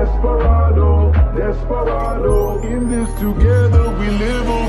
Desperado, desperado. In this together we live. Oh,